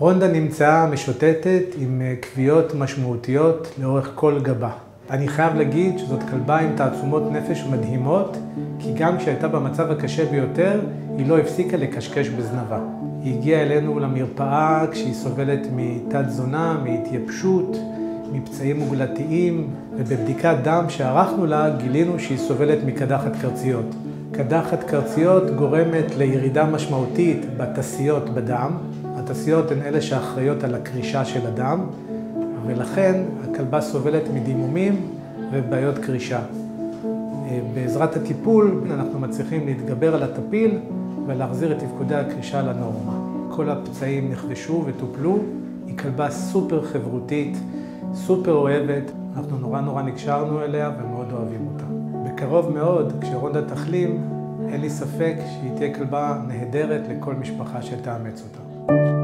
רונדה נמצאה משוטטת עם כוויות משמעותיות לאורך כל גבה. אני חייב להגיד שזאת כלבה עם תעצומות נפש מדהימות, כי גם כשהייתה במצב הקשה ביותר, היא לא הפסיקה לקשקש בזנבה. היא הגיעה אלינו למרפאה כשהיא סובלת מתת תזונה, מהתייבשות, מפצעים מוגלתיים, ובבדיקת דם שערכנו לה גילינו שהיא סובלת מקדחת קרציות. קדחת קרציות גורמת לירידה משמעותית בתסיות בדם. התסיות הן אלה שאחראיות על הקרישה של הדם, ולכן הכלבה סובלת מדימומים ובעיות קרישה. בעזרת הטיפול אנחנו מצליחים להתגבר על הטפיל ולהחזיר את תפקודי הקרישה לנורמה. כל הפצעים נכבשו וטופלו, היא כלבה סופר חברותית, סופר אוהבת, אנחנו נורא נורא נקשרנו אליה ומאוד אוהבים אותה. בקרוב מאוד, כשרונדה תחלים, אין לי ספק שהיא תהיה כלבה נהדרת לכל משפחה שתאמץ אותה.